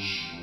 Shh.